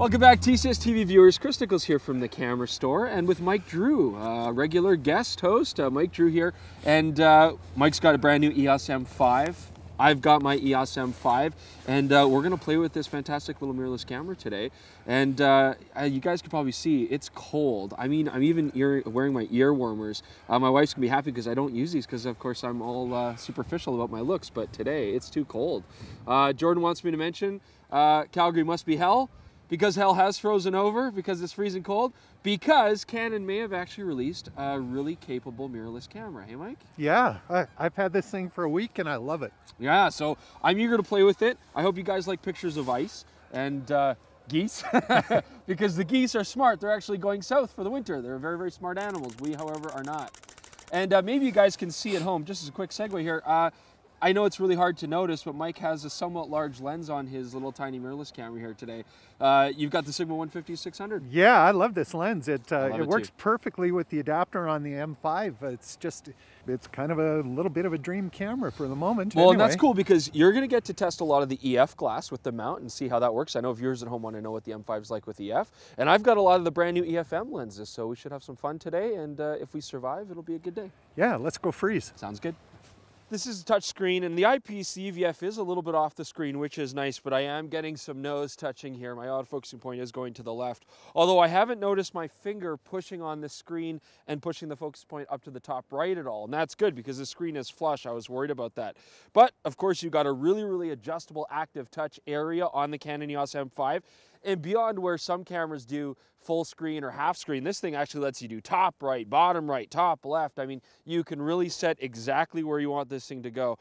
Welcome back, TCS TV viewers. Chris Niccolls here from the Camera Store, and with Mike Drew, uh, regular guest host. Uh, Mike Drew here, and uh, Mike's got a brand new EOS M5. I've got my EOS M5, and uh, we're gonna play with this fantastic little mirrorless camera today. And uh, you guys can probably see it's cold. I mean, I'm even ear wearing my ear warmers. Uh, my wife's gonna be happy because I don't use these because, of course, I'm all superficial about my looks. But today, it's too cold. Jordan wants me to mention Calgary must be hell because hell has frozen over, because it's freezing cold, because Canon may have actually released a really capable mirrorless camera. Hey, Mike? Yeah, I, have had this thing for a week and I love it. Yeah, so I'm eager to play with it. I hope you guys like pictures of ice and uh, geese, because the geese are smart. They're actually going south for the winter. They're very, very smart animals. We, however, are not. And uh, maybe you guys can see at home, just as a quick segue here, uh, I know it's really hard to notice, but Mike has a somewhat large lens on his little tiny mirrorless camera here today. Uh, you've got the Sigma 150-600. Yeah, I love this lens. It uh, it, it, works too. perfectly with the adapter on the M5. It's just, it's kind of a little bit of a dream camera for the moment. Well, anyway. and that's cool because you're going to get to test a lot of the EF glass with the mount and see how that works. I know viewers at home want to know what the M5 is like with EF, and I've got a lot of the brand new EFM lenses, so we should have some fun today. And uh, if we survive, it'll be a good day. Yeah, let's go freeze. Sounds good. This is a touch screen and the IPS EVF is a little bit off the screen, which is nice, but I am getting some nose touching here. My autofocusing point is going to the left. Although I haven't noticed my finger pushing on the screen and pushing the focus point up to the top right at all. And that's good because the screen is flush. I was worried about that. But of course, you've got a really, really adjustable active touch area on the Canon EOS M5 and beyond where some cameras do full screen or half screen, this thing actually lets you do top right, bottom right, top left. I mean, you can really set exactly where you want this thing to go.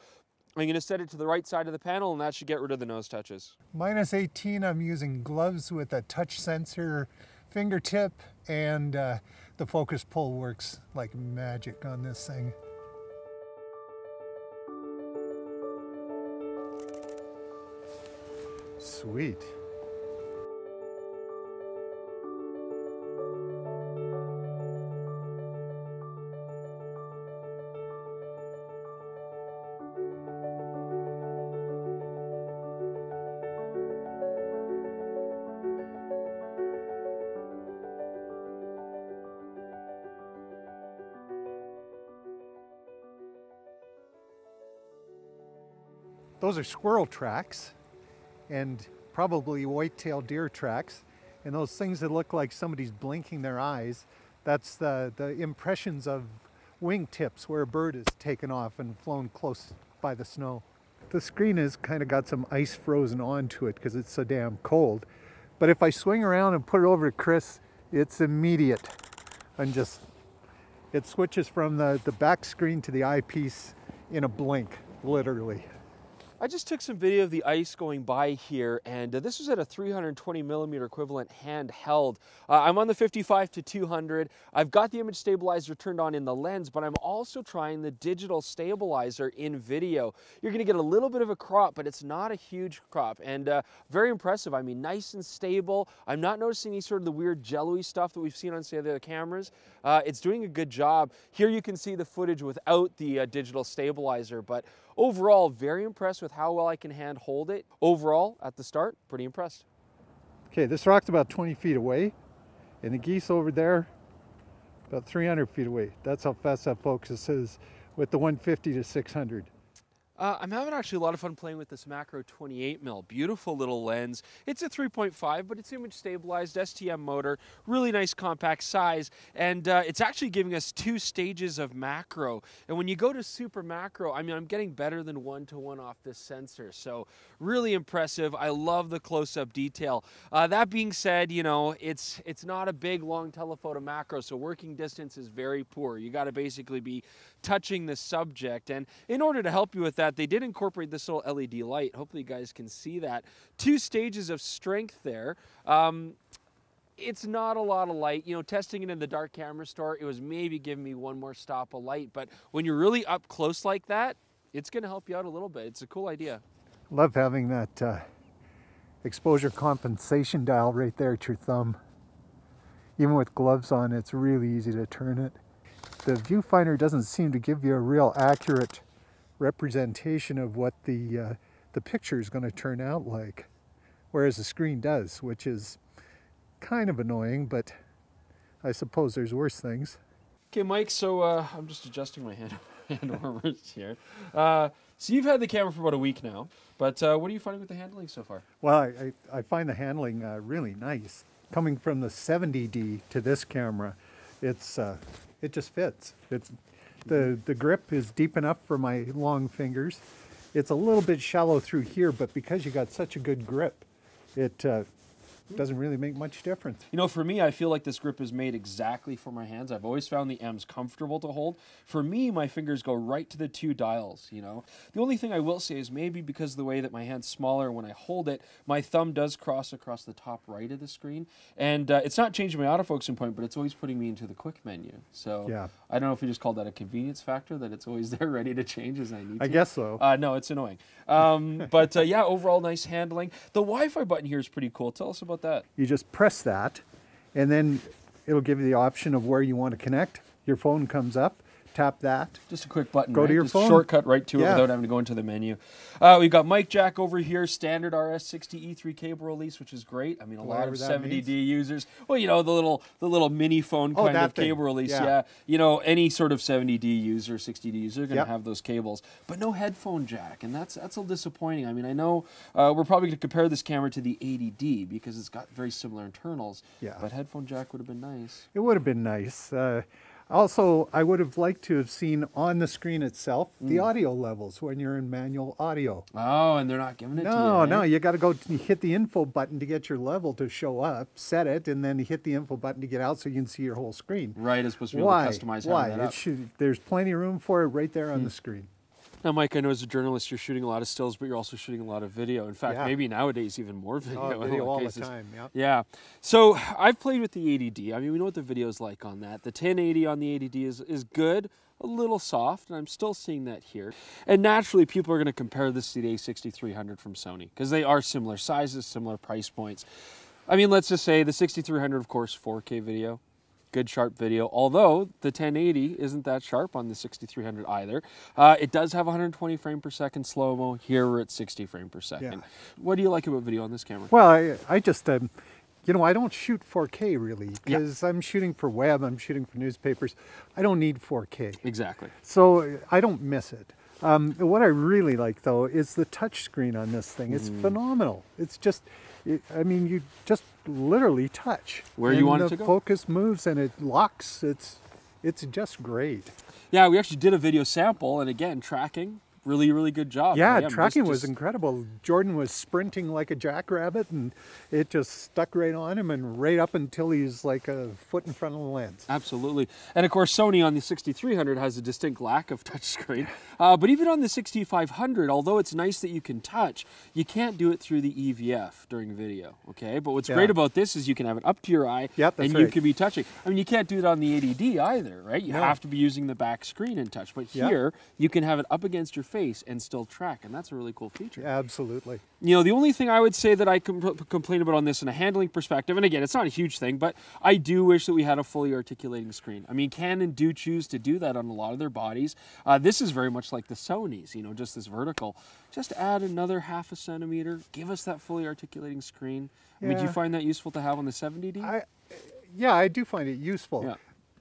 I'm going to set it to the right side of the panel and that should get rid of the nose touches. Minus 18, I'm using gloves with a touch sensor fingertip and uh, the focus pull works like magic on this thing. Sweet. Those are squirrel tracks and probably white-tailed deer tracks. And those things that look like somebody's blinking their eyes, that's the, the impressions of wingtips where a bird is taken off and flown close by the snow. The screen has kind of got some ice frozen onto it because it's so damn cold. But if I swing around and put it over to Chris, it's immediate. And just, it switches from the, the back screen to the eyepiece in a blink, literally. I just took some video of the ice going by here, and uh, this was at a 320 millimeter equivalent handheld. Uh, I'm on the 55 to 200. I've got the image stabilizer turned on in the lens, but I'm also trying the digital stabilizer in video. You're gonna get a little bit of a crop, but it's not a huge crop, and uh, very impressive. I mean, nice and stable. I'm not noticing any sort of the weird jello-y stuff that we've seen on, say, the other cameras. Uh, it's doing a good job. Here you can see the footage without the uh, digital stabilizer, but Overall, very impressed with how well I can hand hold it. Overall, at the start, pretty impressed. Okay, this rock's about 20 feet away, and the geese over there, about 300 feet away. That's how fast that focus is with the 150 to 600. Uh, I'm having actually a lot of fun playing with this macro 28 mil. Beautiful little lens. It's a 3.5, but it's image stabilized STM motor. Really nice compact size, and uh, it's actually giving us two stages of macro. And when you go to super macro, I mean, I'm getting better than one to one off this sensor. So really impressive. I love the close-up detail. Uh, that being said, you know, it's it's not a big long telephoto macro, so working distance is very poor. You got to basically be touching the subject. And in order to help you with that that, they did incorporate this little LED light. Hopefully you guys can see that. Two stages of strength there. Um, it's not a lot of light. You know, testing it in the dark camera store, it was maybe giving me one more stop of light. But when you're really up close like that, it's going to help you out a little bit. It's a cool idea. Love having that uh, exposure compensation dial right there at your thumb. Even with gloves on, it's really easy to turn it. The viewfinder doesn't seem to give you a real accurate representation of what the, uh, the picture is going to turn out like, whereas the screen does, which is kind of annoying, but I suppose there's worse things. Okay, Mike. So uh, I'm just adjusting my hand hand warmers here. Uh, so you've had the camera for about a week now, but uh, what are you finding with the handling so far? Well, I, I, I find the handling uh, really nice. Coming from the 70D to this camera, it's uh, it just fits. It's the the grip is deep enough for my long fingers. It's a little bit shallow through here, but because you got such a good grip, it uh, doesn't really make much difference. You know, for me, I feel like this grip is made exactly for my hands. I've always found the M's comfortable to hold. For me, my fingers go right to the two dials, you know. The only thing I will say is maybe because of the way that my hand's smaller when I hold it, my thumb does cross across the top right of the screen. And uh, it's not changing my autofocusing point, but it's always putting me into the quick menu. So Yeah. I don't know if we just call that a convenience factor, that it's always there ready to change as I need to. I guess so. Uh, no, it's annoying. Um, but uh, yeah, overall nice handling. The Wi-Fi button here is pretty cool. Tell us about that. You just press that, and then it'll give you the option of where you want to connect. Your phone comes up, tap that. Just a quick button. Go to your Just phone. Shortcut right to it without having to go into the menu. Uh, we've got mic jack over here, standard RS60 E3 cable release, which is great. I mean, a lot of 70D users. Well, you know the little the little mini phone Oh, kind that of thing. cable release. Yeah. Yeah. You know, any sort of 70D user, 60D user, going to Yep. have those cables, but no headphone jack, and that's that's a little disappointing. I mean, I know uh, we're probably going to compare this camera to the 80D because it's got very similar internals. Yeah. But headphone jack would have been nice. It would have been nice. Uh, also, I would have liked to have seen on the screen itself the Mm. audio levels when you're in manual audio. Oh, and they're not giving it to you. No, eh? no, you got to go hit the info button to get your level to show up, set it, and then hit the info button to get out so you can see your whole screen. Right, it's supposed to be able to customize Why? It should, there's plenty of room for it right there Hmm. on the screen. Now, Mike, I know as a journalist, you're shooting a lot of stills, but you're also shooting a lot of video. In fact, Yeah. maybe nowadays even more video. Oh, video all the time. Yep. Yeah. So I've played with the 80D. I mean, we know what the video's like on that. The 1080 on the 80D is, is good, a little soft, and I'm still seeing that here. And naturally, people are going to compare this to the A6300 from Sony because they are similar sizes, similar price points. I mean, let's just say the 6300, of course, 4K video, good sharp video. Although the 1080 isn't that sharp on the 6300 either. Uh, it does have 120 frame per second slow mo. Here we're at 60 frame per second. Yeah. What do you like about video on this camera? Well, I, I just, um, you know, I don't shoot 4K really Yeah. because I'm shooting for web, I'm shooting for newspapers. I don't need 4K. Exactly. So I don't miss it. Um, what I really like though is the touch screen on this thing. It's Mm. phenomenal. It's just, it, I mean, you just literally touch. Where you want it to go. focus moves and it locks. It's, it's just great. Yeah, we actually did a video sample, and again, tracking, really, really good job. Yeah, tracking was just- incredible. Jordan was sprinting like a jackrabbit, and it just stuck right on him and right up until he's like a foot in front of the lens. Absolutely. And of course, Sony on the 6300 has a distinct lack of touchscreen. Uh, but even on the 6500, although it's nice that you can touch, you can't do it through the EVF during video. Okay. But what's Yeah. great about this is you can have it up to your eye Yep, and you can be touching. I mean, you can't do it on the 80D either, right? You No. have to be using the back screen and touch. But Yep. here, you can have it up against your face and still track. And that's a really cool feature. Absolutely. You know, the only thing I would say that I com- complain about on this in a handling perspective, and again, it's not a huge thing, but I do wish that we had a fully articulating screen. I mean, Canon do choose to do that on a lot of their bodies. Uh, this is very much like the Sony's, you know, just this vertical. Just add another half a centimeter, give us that fully articulating screen. I mean, do you find that useful to have on the 70D? I, yeah, I do find it useful. Yeah.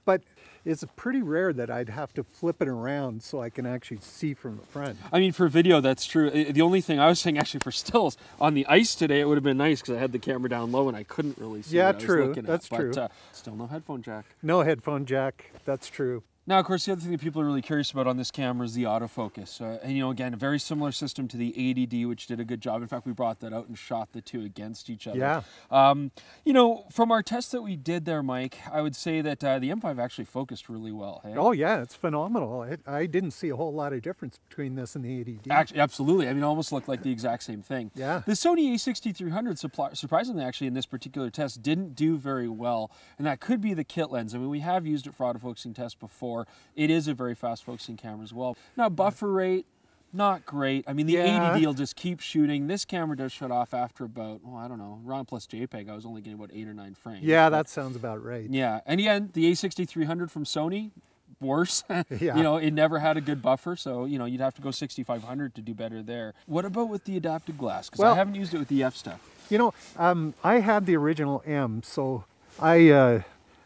But it's pretty rare that I'd have to flip it around so I can actually see from the front. I mean, for video, that's true. The only thing I was saying actually for stills on the ice today, it would have been nice because I had the camera down low and I couldn't really see Yeah, what I was true. That's at. true. But uh, still no headphone jack. No headphone jack. That's true. Now, of course, the other thing that people are really curious about on this camera is the autofocus. Uh, and, you know, again, a very similar system to the 80D, which did a good job. In fact, we brought that out and shot the two against each other. Yeah. Um, you know, from our test that we did there, Mike, I would say that uh, the M5 actually focused really well. Hey? Oh yeah, it's phenomenal. It, I didn't see a whole lot of difference between this and the 80D. Actually, absolutely. I mean, it almost looked like the exact same thing. Yeah. The Sony A6300, surprisingly, actually, in this particular test, didn't do very well. And that could be the kit lens. I mean, we have used it for autofocusing tests before. It is a very fast focusing camera as well. Now, buffer rate, not great. I mean, the Yeah. 80D will just keep shooting. This camera does shut off after about, oh, I don't know, RAW plus JPEG. I was only getting about eight or nine frames. yeah, But- that sounds about right. yeah, and again, the A6300 from Sony, worse. Yeah. You know, it never had a good buffer, so you know you'd have to go 6500 to do better there. What about with the adaptive glass? Because I haven't used it with the F stuff. You know, um, I had the original M, so I uh,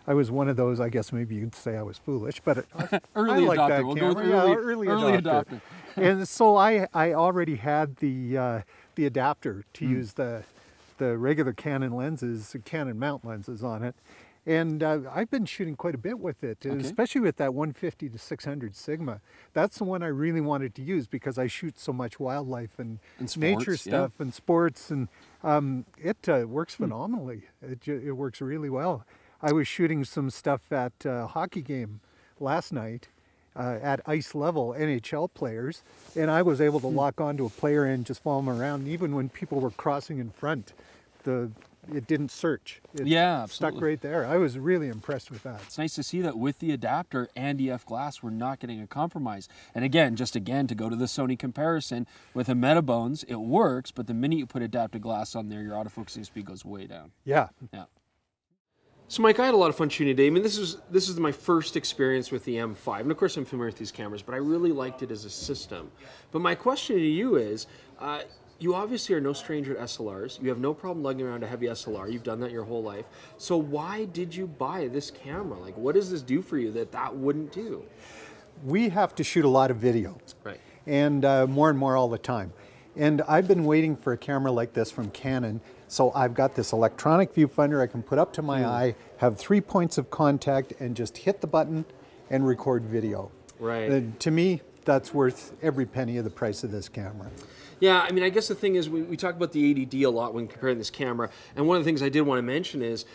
I was one of those. I guess maybe you'd say I was foolish, but I, Early I like adopter. that We'll go camera. Yeah, early- early, early adopter. adopter. and so I I already had the uh, the adapter Hmm. to use the the regular Canon lenses, Canon mount lenses on it. And uh, I've been shooting quite a bit with it, Okay. especially with that 150 to 600 Sigma. That's the one I really wanted to use because I shoot so much wildlife and, And nature sports, yeah. stuff and sports, and um, it uh, Hmm. works phenomenally. It, it works really well. I was shooting some stuff at a hockey game last night uh, at ice level NHL players, and I was able to Hmm. lock onto a player and just follow him around. Even when people were crossing in front, the it didn't search. It Yeah, stuck right there. I was really impressed with that. It's nice to see that with the adapter and EF glass, we're not getting a compromise. And again, just again to go to the Sony comparison with a Metabones, it works, but the minute you put adaptive glass on there, your autofocusing speed goes way down. Yeah, Yeah. So, Mike, I had a lot of fun shooting today. I mean, this is this is my first experience with the M5, and of course, I'm familiar with these cameras, but I really liked it as a system. But my question to you is, uh, you obviously are no stranger to SLRs. You have no problem lugging around a heavy SLR. You've done that your whole life. So, why did you buy this camera? Like, what does this do for you that that wouldn't do? we have to shoot a lot of video. Right. and uh, more and more all the time. And I've been waiting for a camera like this from Canon. So I've got this electronic viewfinder I can put up to my Hmm. eye, have three points of contact, and just hit the button and record video. Right. Uh, to me, that's worth every penny of the price of this camera. Yeah, I mean, I guess the thing is, we, we talk about the 80D a lot when comparing this camera, and one of the things I did want to mention is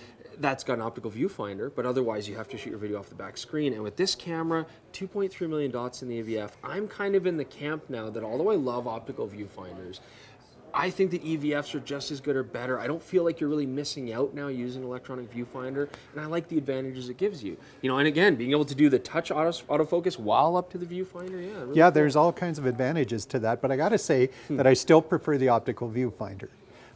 that's got an optical viewfinder, but otherwise you have to shoot your video off the back screen. And with this camera, 2.3 million dots in the EVF, I'm kind of in the camp now that although I love optical viewfinders, I think that EVFs are just as good or better. I don't feel like you're really missing out now using electronic viewfinder, and I like the advantages it gives you. You know, and again, being able to do the touch auto, autofocus while up to the viewfinder, yeah. really Yeah, cool. there's all kinds of advantages to that, but I got to say hmm. that I still prefer the optical viewfinder.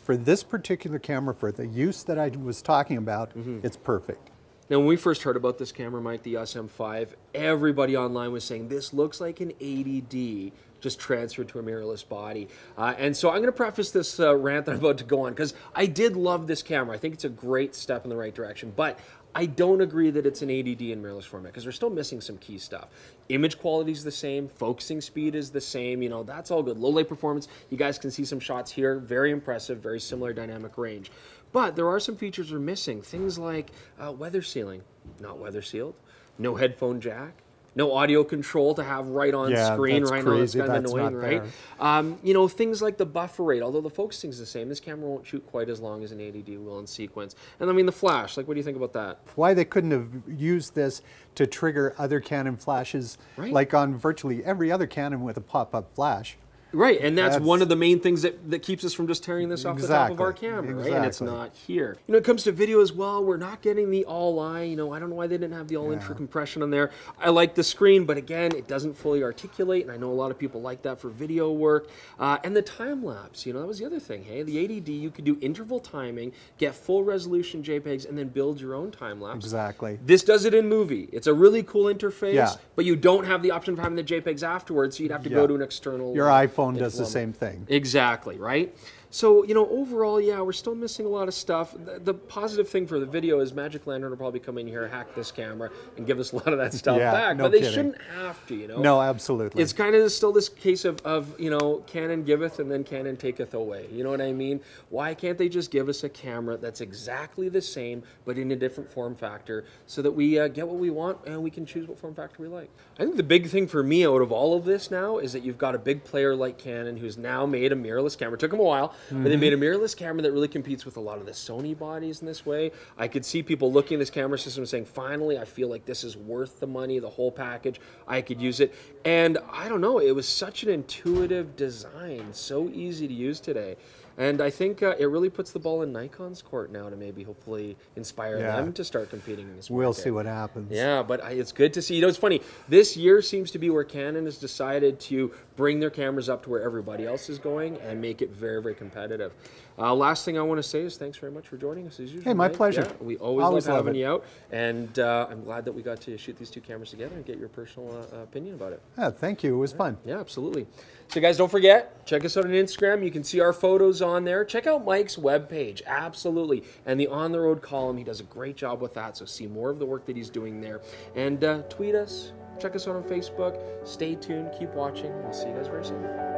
For this particular camera, for the use that I was talking about, it's perfect. Now, when we first heard about this camera, Mike, the SM5, everybody online was saying this looks like an 80D just transferred to a mirrorless body. Uh, and so I'm going to preface this uh, rant that I'm about to go on because I did love this camera. I think it's a great step in the right direction, but I don't agree that it's an 80D in mirrorless format because we're still missing some key stuff. Image quality is the same, focusing speed is the same. You know, that's all good. Low light performance, you guys can see some shots here. Very impressive, very similar dynamic range. But there are some features we're missing. Things like uh, weather sealing, not weather sealed. No headphone jack. No audio control to have right on Yeah, screen right now. It's crazy. kind of That's annoying, not right? Um, you know, things like the buffer rate, although the focusing's the same, this camera won't shoot quite as long as an 80D will in sequence. And I mean, the flash, like, what do you think about that? Why they couldn't have used this to trigger other Canon flashes, Right. like on virtually every other Canon with a pop-up flash. Right, and that's, That's- one of the main things that, that keeps us from just tearing this off the top of our Exactly, camera, right? And it's not here. You know, it comes to video as well. We're not getting the ALL-I. You know, I don't know why they didn't have the all intra compression on there. I like the screen, but again, it doesn't fully articulate, and I know a lot of people like that for video work. Uh, and the time lapse, you know, that was the other thing. Hey, the 80D, you could do interval timing, get full resolution JPEGs, and then build your own time lapse. Exactly. This does it in movie. It's a really cool interface, Yeah. but you don't have the option of having the JPEGs afterwards, so you'd have to go to an external. Your uh, iPhone does the same thing. Exactly, right? So, you know, overall, yeah, we're still missing a lot of stuff. The, the positive thing for the video is Magic Lantern will probably come in here, hack this camera, and give us a lot of that stuff Yeah, back. no but they kidding. shouldn't have to, you know? No, absolutely. It's kind of still this case of, of, you know, Canon giveth and then Canon taketh away. You know what I mean? Why can't they just give us a camera that's exactly the same, but in a different form factor, so that we uh, get what we want and we can choose what form factor we like? I think the big thing for me out of all of this now is that you've got a big player like Canon who's now made a mirrorless camera. It took them a while, but they made a mm-hmm. mirrorless camera that really competes with a lot of the Sony bodies in this way. I could see people looking at this camera system saying, finally, I feel like this is worth the money, the whole package. I could use it. And I don't know, it was such an intuitive design, so easy to use today. And I think uh, it really puts the ball in Nikon's court now to maybe hopefully inspire Yeah. them to start competing in this market. we'll see what happens. Yeah, but I, it's good to see. You know, it's funny. This year seems to be where Canon has decided to bring their cameras up to where everybody else is going and make it very, very competitive. Uh, last thing I want to say is thanks very much for joining us as usual. Hey, my Mike. pleasure. Yeah, we always, Always love having you out, and uh, I'm glad that we got to shoot these two cameras together and get your personal uh, opinion about it. Yeah, thank you. It was fun. Yeah, absolutely. So, guys, don't forget, check us out on Instagram. You can see our photos on there. Check out Mike's webpage, absolutely. And the On the Road column, he does a great job with that. So, see more of the work that he's doing there. And uh, tweet us, check us out on Facebook. Stay tuned, keep watching. We'll see you guys very soon.